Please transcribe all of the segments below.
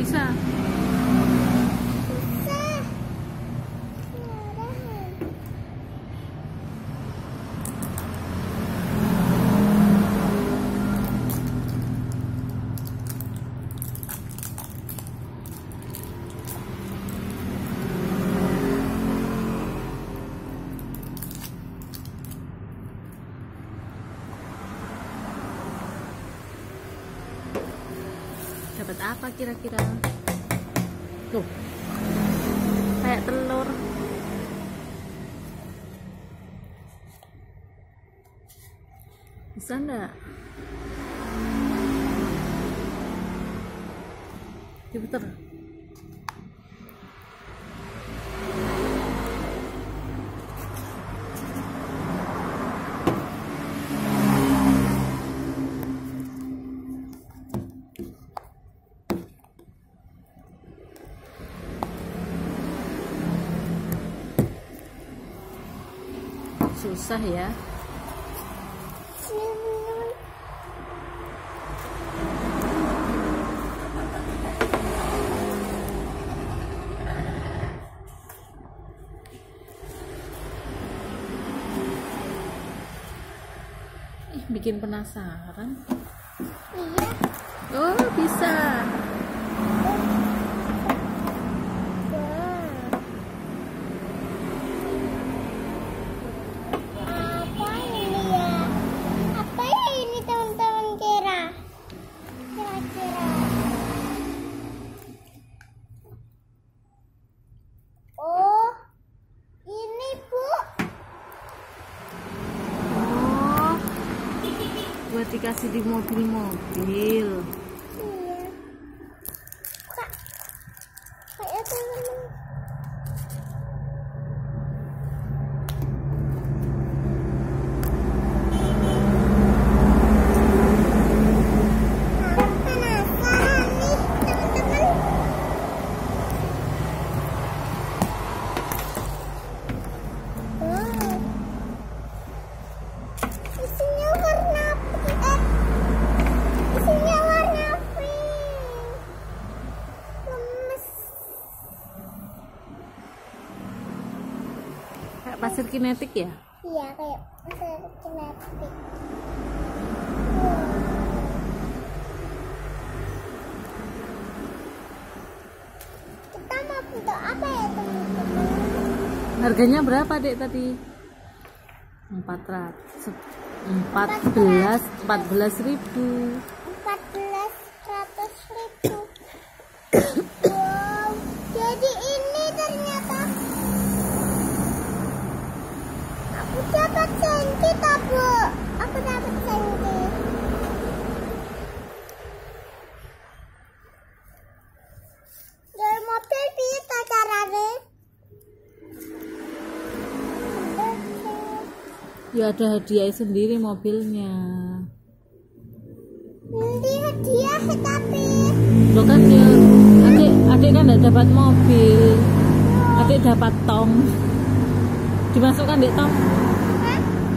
bisa. Susah. Dapat apa kira-kira? Tuh. Kayak telur. Bisa enggak? Diputer. Susah ya. Ih, bikin penasaran. Iya. Oh, bisa. Apa ini ya? Apa ya ini teman-teman kira? Kira-kira. Oh, ini bu. Oh. Buat dikasih di mobil-mobil. Iya. Kak, kayak teman-teman. Penasaran nih teman-teman. Wow. Isinya warna pink. Eh, isinya warna pink. Lemes. Kayak pasir kinetik ya? Iya kayak pasir kinetik. Kita mau bentuk apa ya teman-teman? Harganya berapa, Dek, tadi? 400 14 14 ribu Aku dapat senti. Dari mobil bisa caranya. ya ada hadiah sendiri mobilnya Nanti hadiah tapi. lo kan ya adik adik kan tidak dapat mobil adik dapat tong dimasukkan di tong?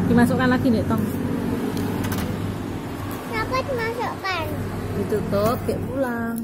Dimasukkan lagi di tong Kenapa dimasukkan? ditutup kayak pulang